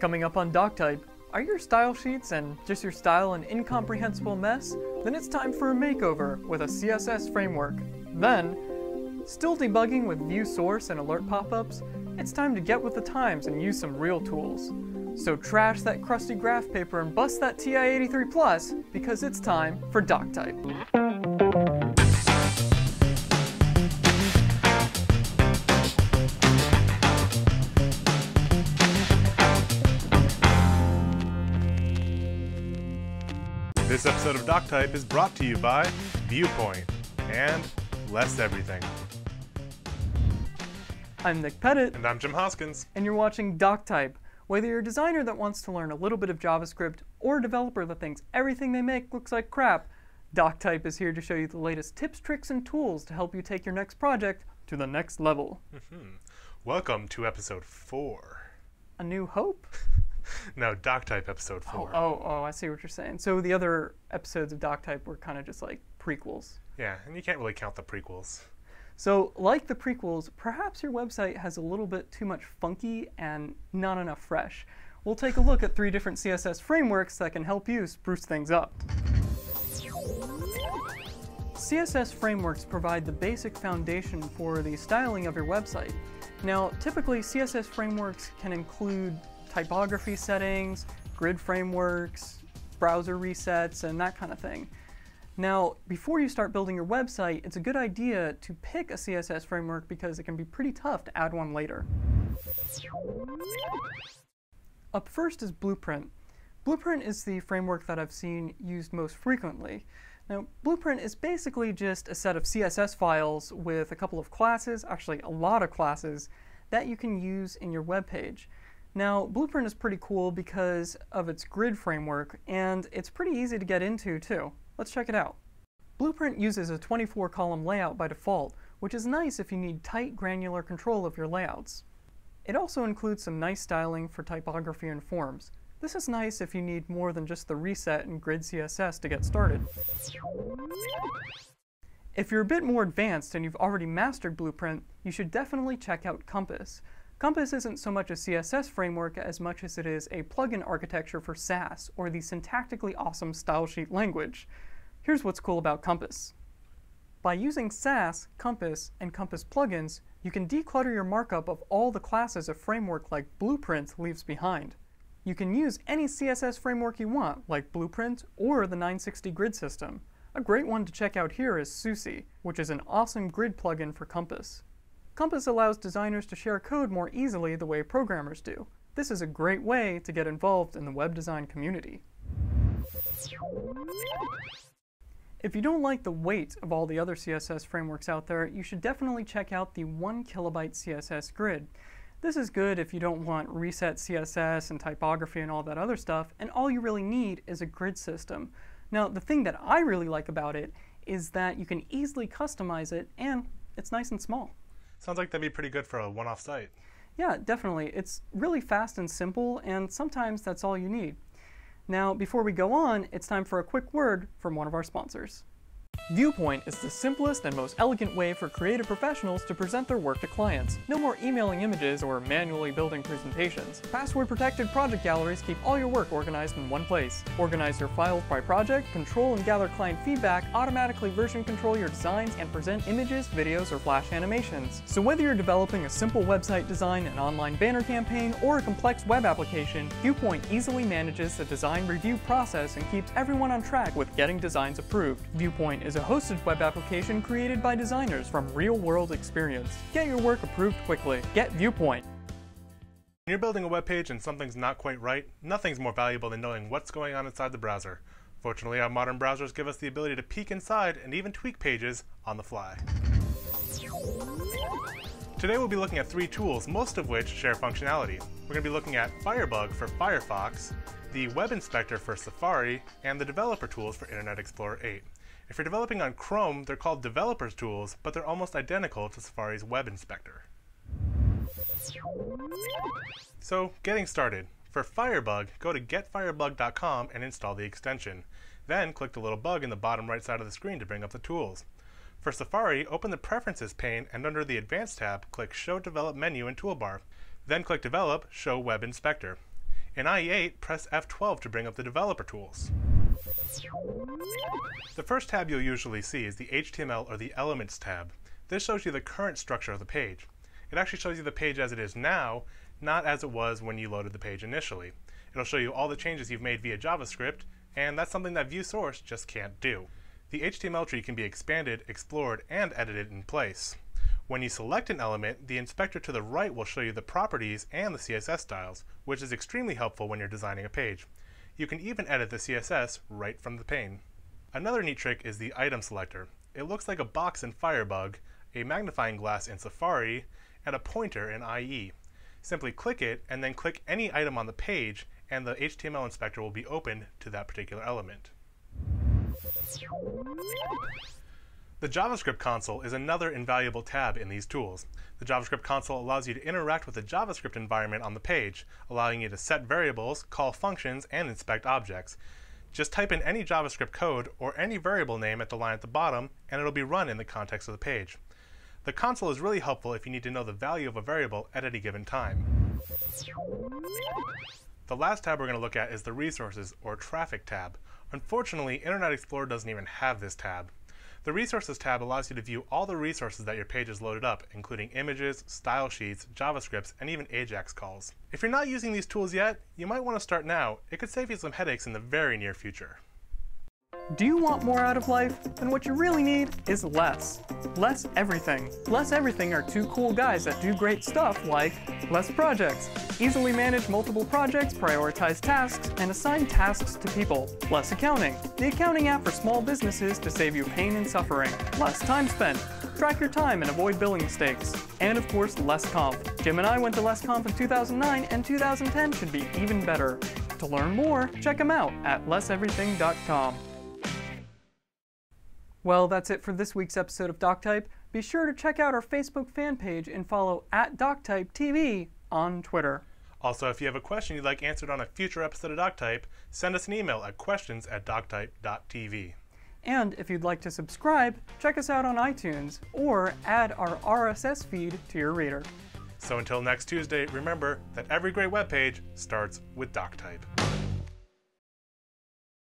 Coming up on DocType, are your style sheets and just your style an incomprehensible mess? Then it's time for a makeover with a CSS framework. Then, still debugging with view source and alert pop-ups? It's time to get with the times and use some real tools. So trash that crusty graph paper and bust that TI-83 Plus because it's time for DocType. This episode of DocType is brought to you by Viewpoint and Less Everything. I'm Nick Pettit, And I'm Jim Hoskins. and you're watching DocType. Whether you're a designer that wants to learn a little bit of JavaScript or a developer that thinks everything they make looks like crap, DocType is here to show you the latest tips, tricks, and tools to help you take your next project to the next level. Mm-hmm. Welcome to episode 4. A New Hope? No, Doc Type episode 4. Oh, oh, I see what you're saying. So the other episodes of Doc Type were kind of just like prequels. Yeah, and you can't really count the prequels. So, like the prequels, perhaps your website has a little bit too much funky and not enough fresh. We'll take a look at three different CSS frameworks that can help you spruce things up. CSS frameworks provide the basic foundation for the styling of your website. Now, typically, CSS frameworks can include typography settings, grid frameworks, browser resets, and that kind of thing. Now, before you start building your website, it's a good idea to pick a CSS framework because it can be pretty tough to add one later. Up first is Blueprint. Blueprint is the framework that I've seen used most frequently. Now, Blueprint is basically just a set of CSS files with a couple of classes, actually a lot of classes, that you can use in your web page. Now, Blueprint is pretty cool because of its grid framework, and it's pretty easy to get into too. Let's check it out. Blueprint uses a 24 column layout by default, which is nice if you need tight granular control of your layouts. It also includes some nice styling for typography and forms. This is nice if you need more than just the reset and grid CSS to get started. If you're a bit more advanced and you've already mastered Blueprint, you should definitely check out Compass. Compass isn't so much a CSS framework as much as it is a plugin architecture for Sass, or the syntactically awesome stylesheet language. Here's what's cool about Compass. By using Sass, Compass, and Compass plugins, you can declutter your markup of all the classes a framework like Blueprint leaves behind. You can use any CSS framework you want, like Blueprint or the 960 grid system. A great one to check out here is Susy, which is an awesome grid plugin for Compass. Compass allows designers to share code more easily the way programmers do. This is a great way to get involved in the web design community. If you don't like the weight of all the other CSS frameworks out there, you should definitely check out the 1 kilobyte CSS grid. This is good if you don't want reset CSS and typography and all that other stuff, and all you really need is a grid system. Now, the thing that I really like about it is that you can easily customize it and it's nice and small. Sounds like that'd be pretty good for a one off site. Yeah, definitely. It's really fast and simple, and sometimes that's all you need. Now, before we go on, it's time for a quick word from one of our sponsors. Viewpoint is the simplest and most elegant way for creative professionals to present their work to clients. No more emailing images or manually building presentations. Password protected project galleries keep all your work organized in one place. Organize your files by project, control and gather client feedback, automatically version control your designs, and present images, videos, or flash animations. So whether you're developing a simple website design, an online banner campaign, or a complex web application, Viewpoint easily manages the design review process and keeps everyone on track with getting designs approved. Viewpoint is a hosted web application created by designers from real-world experience. Get your work approved quickly. Get Viewpoint. When you're building a web page and something's not quite right, nothing's more valuable than knowing what's going on inside the browser. Fortunately, our modern browsers give us the ability to peek inside and even tweak pages on the fly. Today we'll be looking at three tools, most of which share functionality. We're going to be looking at Firebug for Firefox, the Web Inspector for Safari, and the developer tools for Internet Explorer 8. If you're developing on Chrome, they're called developers tools, but they're almost identical to Safari's Web Inspector. So, getting started. For Firebug, go to getfirebug.com and install the extension. Then click the little bug in the bottom right side of the screen to bring up the tools. For Safari, open the Preferences pane and under the Advanced tab, click Show Develop menu and Toolbar. Then click Develop, Show Web Inspector. In IE8, press F12 to bring up the developer tools. The first tab you'll usually see is the HTML or the Elements tab. This shows you the current structure of the page. It actually shows you the page as it is now, not as it was when you loaded the page initially. It'll show you all the changes you've made via JavaScript, and that's something that View Source just can't do. The HTML tree can be expanded, explored, and edited in place. When you select an element, the inspector to the right will show you the properties and the CSS styles, which is extremely helpful when you're designing a page. You can even edit the CSS right from the pane. Another neat trick is the item selector. It looks like a box in Firebug, a magnifying glass in Safari, and a pointer in IE. Simply click it and then click any item on the page and the HTML inspector will be opened to that particular element. The JavaScript console is another invaluable tab in these tools. The JavaScript console allows you to interact with the JavaScript environment on the page, allowing you to set variables, call functions, and inspect objects. Just type in any JavaScript code or any variable name at the line at the bottom, and it'll be run in the context of the page. The console is really helpful if you need to know the value of a variable at any given time. The last tab we're going to look at is the Resources or Traffic tab. Unfortunately, Internet Explorer doesn't even have this tab. The Resources tab allows you to view all the resources that your page is loaded up, including images, style sheets, JavaScripts, and even AJAX calls. If you're not using these tools yet, you might want to start now. It could save you some headaches in the very near future. Do you want more out of life? Then what you really need is less. Less everything. Less everything are two cool guys that do great stuff like less projects, easily manage multiple projects, prioritize tasks, and assign tasks to people. Less accounting. The accounting app for small businesses to save you pain and suffering. Less time spent. Track your time and avoid billing mistakes. And of course, less conf. Jim and I went to less conf in 2009, and 2010 should be even better. To learn more, check them out at lesseverything.com. Well, that's it for this week's episode of DocType. Be sure to check out our Facebook fan page and follow at DocTypeTV on Twitter. Also, if you have a question you'd like answered on a future episode of DocType, send us an email at questions at doctype.tv. And if you'd like to subscribe, check us out on iTunes or add our RSS feed to your reader. So until next Tuesday, remember that every great web page starts with DocType.